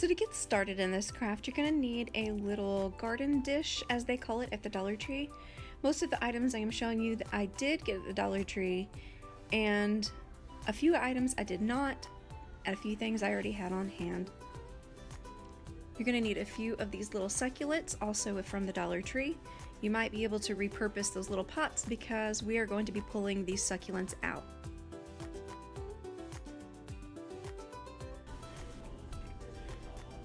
So to get started in this craft, you're going to need a little garden dish, as they call it at the Dollar Tree. Most of the items I am showing you that I did get at the Dollar Tree, and a few items I did not, and a few things I already had on hand. You're going to need a few of these little succulents, also from the Dollar Tree. You might be able to repurpose those little pots because we are going to be pulling these succulents out.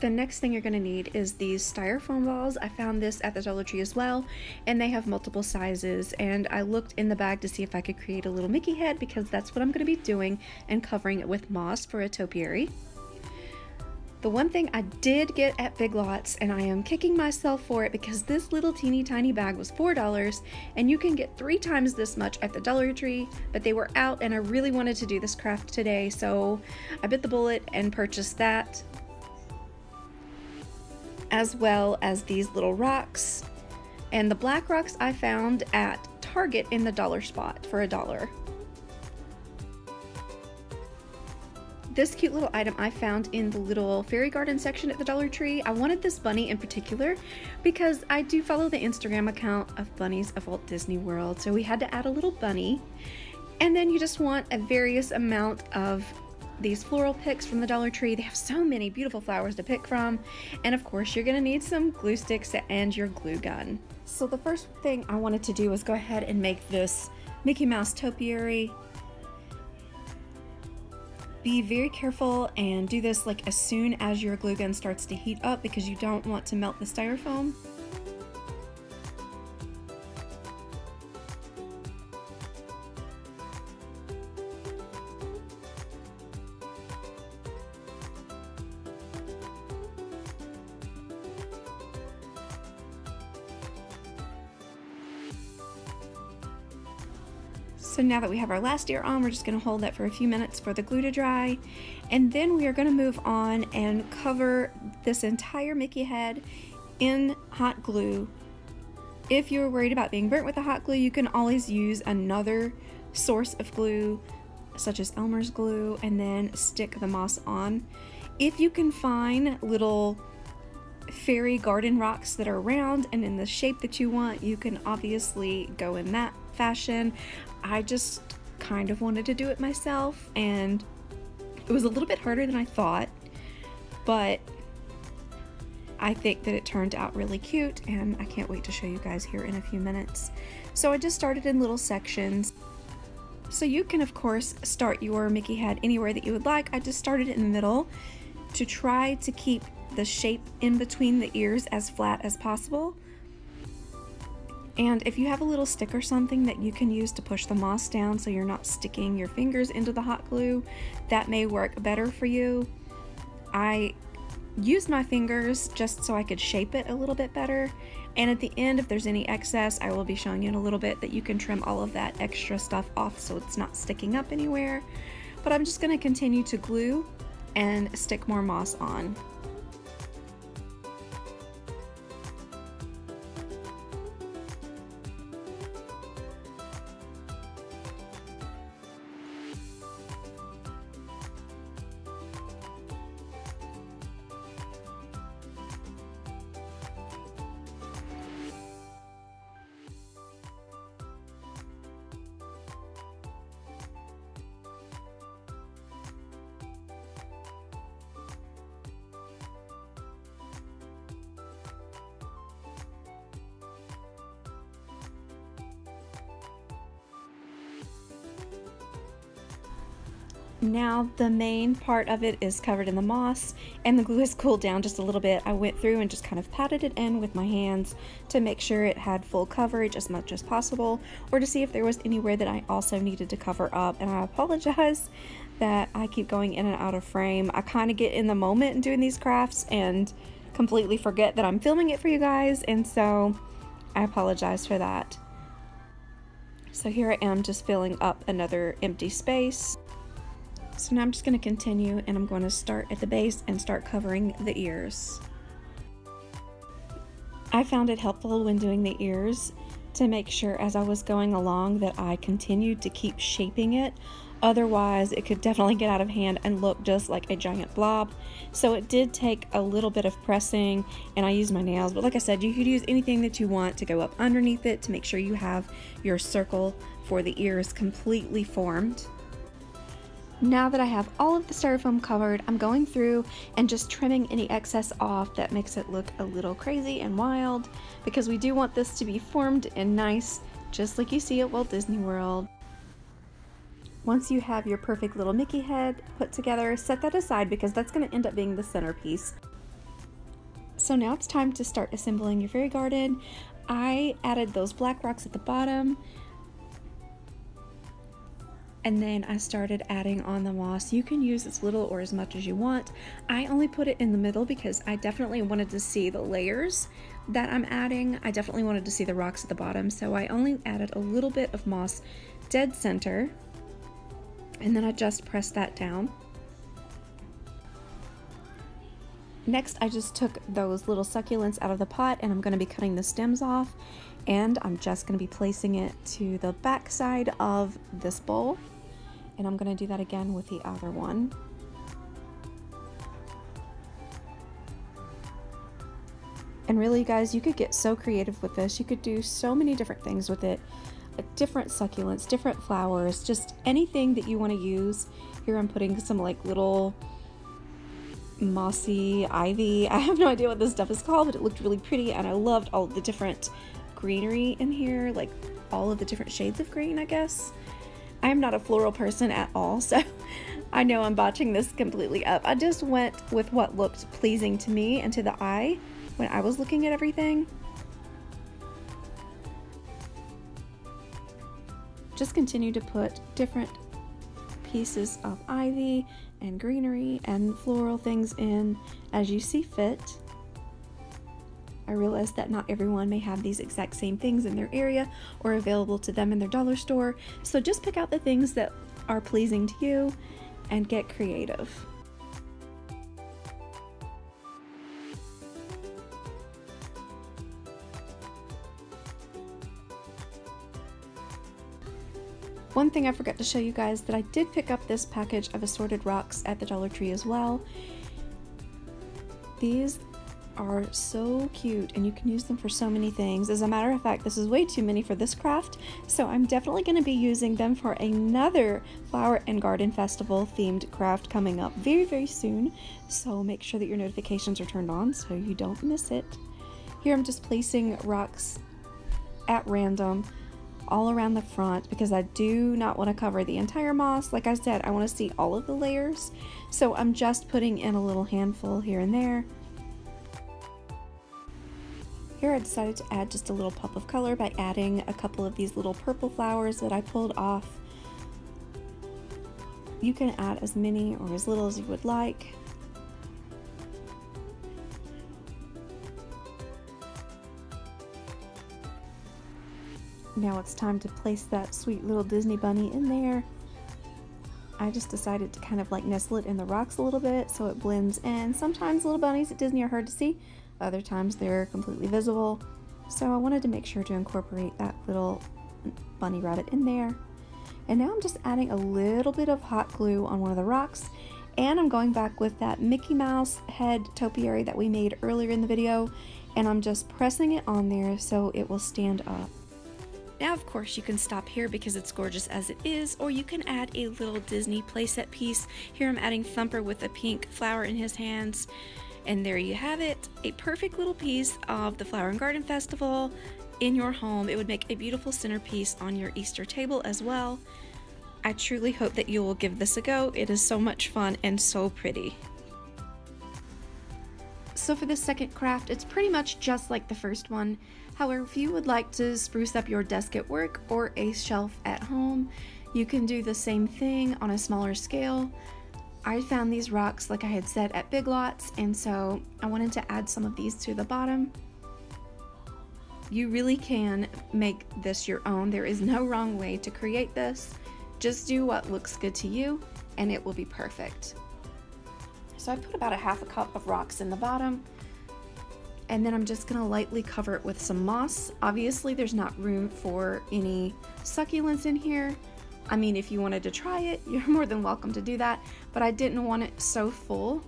The next thing you're going to need is these styrofoam balls. I found this at the Dollar Tree as well, and they have multiple sizes. And I looked in the bag to see if I could create a little Mickey head because that's what I'm going to be doing and covering it with moss for a topiary. The one thing I did get at Big Lots, and I am kicking myself for it because this little teeny tiny bag was $4, and you can get three times this much at the Dollar Tree, but they were out, and I really wanted to do this craft today, so I bit the bullet and purchased that as well as these little rocks. And the black rocks I found at Target in the dollar spot for a dollar. This cute little item I found in the little fairy garden section at the Dollar Tree. I wanted this bunny in particular because I do follow the Instagram account of bunnies of Walt Disney World. So we had to add a little bunny. And then you just want a various amount of these floral picks from the Dollar Tree. They have so many beautiful flowers to pick from. And of course, you're gonna need some glue sticks and your glue gun. So the first thing I wanted to do was go ahead and make this Mickey Mouse topiary. Be very careful and do this like as soon as your glue gun starts to heat up because you don't want to melt the styrofoam. So now that we have our last ear on, we're just going to hold that for a few minutes for the glue to dry. And then we are going to move on and cover this entire Mickey head in hot glue. If you're worried about being burnt with the hot glue, you can always use another source of glue, such as Elmer's glue, and then stick the moss on. If you can find little fairy garden rocks that are round and in the shape that you want, you can obviously go in that fashion. I just kind of wanted to do it myself and it was a little bit harder than I thought, but I think that it turned out really cute and I can't wait to show you guys here in a few minutes. So I just started in little sections. So you can of course start your Mickey head anywhere that you would like. I just started in the middle to try to keep the shape in between the ears as flat as possible. And if you have a little stick or something that you can use to push the moss down so you're not sticking your fingers into the hot glue, that may work better for you. I used my fingers just so I could shape it a little bit better. And at the end, if there's any excess, I will be showing you in a little bit that you can trim all of that extra stuff off so it's not sticking up anywhere. But I'm just gonna continue to glue and stick more moss on. Now the main part of it is covered in the moss and the glue has cooled down just a little bit. I went through and just kind of patted it in with my hands to make sure it had full coverage as much as possible or to see if there was anywhere that I also needed to cover up and I apologize that I keep going in and out of frame. I kind of get in the moment doing these crafts and completely forget that I'm filming it for you guys and so I apologize for that. So here I am just filling up another empty space. So now I'm just going to continue and I'm going to start at the base and start covering the ears. I found it helpful when doing the ears to make sure as I was going along that I continued to keep shaping it Otherwise, it could definitely get out of hand and look just like a giant blob. So it did take a little bit of pressing and I used my nails. But like I said, you could use anything that you want to go up underneath it to make sure you have your circle for the ears completely formed. Now that I have all of the styrofoam covered, I'm going through and just trimming any excess off that makes it look a little crazy and wild because we do want this to be formed and nice just like you see at Walt Disney World. Once you have your perfect little Mickey head put together, set that aside because that's going to end up being the centerpiece. So now it's time to start assembling your fairy garden. I added those black rocks at the bottom and then I started adding on the moss. You can use as little or as much as you want. I only put it in the middle because I definitely wanted to see the layers that I'm adding. I definitely wanted to see the rocks at the bottom, so I only added a little bit of moss dead center, and then I just pressed that down. Next, I just took those little succulents out of the pot and I'm going to be cutting the stems off and I'm just going to be placing it to the back side of this bowl and I'm to do that again with the other one. And really, guys, you could get so creative with this. You could do so many different things with it. Uh, different succulents, different flowers, just anything that you want to use. Here I'm putting some like little mossy ivy. I have no idea what this stuff is called, but it looked really pretty and I loved all the different greenery in here, like all of the different shades of green, I guess. I'm not a floral person at all, so I know I'm botching this completely up. I just went with what looked pleasing to me and to the eye when I was looking at everything. Just continue to put different pieces of ivy and greenery and floral things in as you see fit. I realize that not everyone may have these exact same things in their area or available to them in their dollar store, so just pick out the things that are pleasing to you and get creative. One thing I forgot to show you guys that I did pick up this package of assorted rocks at the Dollar Tree as well. These are so cute and you can use them for so many things. As a matter of fact, this is way too many for this craft, so I'm definitely going to be using them for another Flower and Garden Festival themed craft coming up very, very soon. So make sure that your notifications are turned on so you don't miss it. Here I'm just placing rocks at random all around the front because I do not want to cover the entire moss. Like I said, I want to see all of the layers. So I'm just putting in a little handful here and there here I decided to add just a little pop of color by adding a couple of these little purple flowers that I pulled off. You can add as many or as little as you would like. Now it's time to place that sweet little Disney bunny in there. I just decided to kind of like nestle it in the rocks a little bit so it blends in. Sometimes little bunnies at Disney are hard to see, other times they're completely visible. So I wanted to make sure to incorporate that little bunny rabbit in there. And now I'm just adding a little bit of hot glue on one of the rocks and I'm going back with that Mickey Mouse head topiary that we made earlier in the video and I'm just pressing it on there so it will stand up. Now of course you can stop here because it's gorgeous as it is or you can add a little Disney playset piece. Here I'm adding Thumper with a pink flower in his hands. And there you have it, a perfect little piece of the Flower and Garden Festival in your home. It would make a beautiful centerpiece on your Easter table as well. I truly hope that you will give this a go. It is so much fun and so pretty. So for the second craft, it's pretty much just like the first one. However, if you would like to spruce up your desk at work or a shelf at home, you can do the same thing on a smaller scale. I found these rocks, like I had said, at Big Lots, and so I wanted to add some of these to the bottom. You really can make this your own. There is no wrong way to create this. Just do what looks good to you, and it will be perfect. So I put about a half a cup of rocks in the bottom, and then I'm just gonna lightly cover it with some moss. Obviously, there's not room for any succulents in here, I mean, if you wanted to try it, you're more than welcome to do that, but I didn't want it so full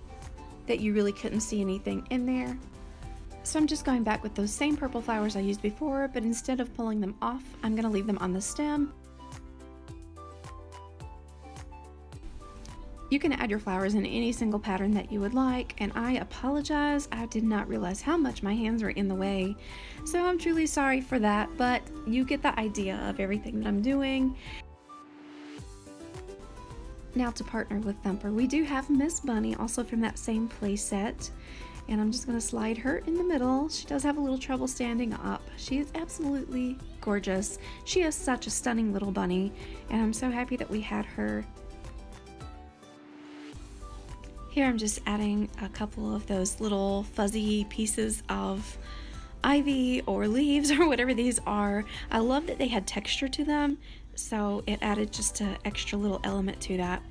that you really couldn't see anything in there. So I'm just going back with those same purple flowers I used before, but instead of pulling them off, I'm gonna leave them on the stem. You can add your flowers in any single pattern that you would like, and I apologize, I did not realize how much my hands were in the way. So I'm truly sorry for that, but you get the idea of everything that I'm doing. Now to partner with Thumper, we do have Miss Bunny, also from that same playset. And I'm just going to slide her in the middle. She does have a little trouble standing up. She is absolutely gorgeous. She is such a stunning little bunny, and I'm so happy that we had her. Here I'm just adding a couple of those little fuzzy pieces of ivy or leaves or whatever these are. I love that they had texture to them so it added just an extra little element to that.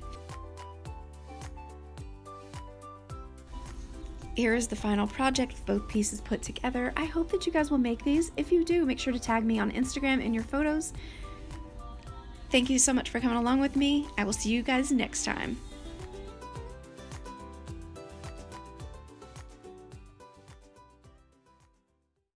Here is the final project with both pieces put together. I hope that you guys will make these. If you do, make sure to tag me on Instagram in your photos. Thank you so much for coming along with me. I will see you guys next time.